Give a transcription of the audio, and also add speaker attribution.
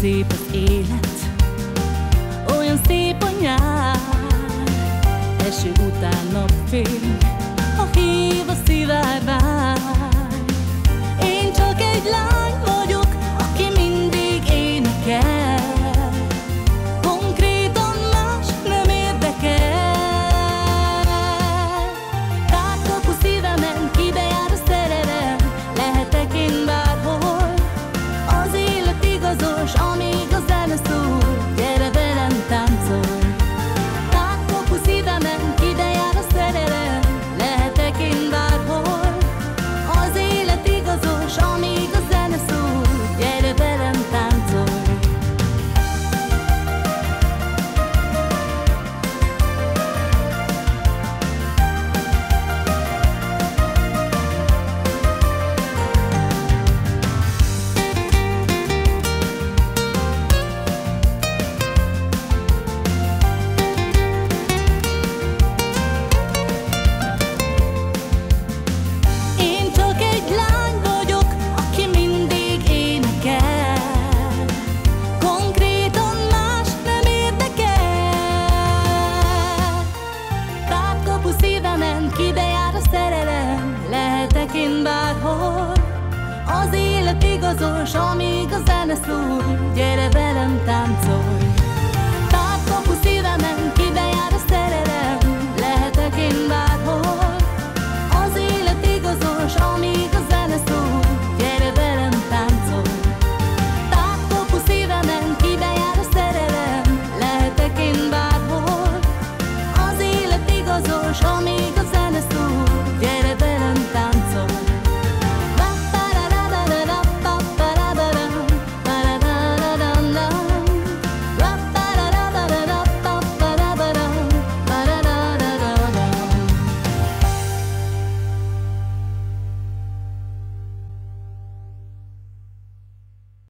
Speaker 1: szép az élet, olyan szép a nyár. Eső után napfény, a hív a szivárvány. igazos, amíg a zene szól, gyere velem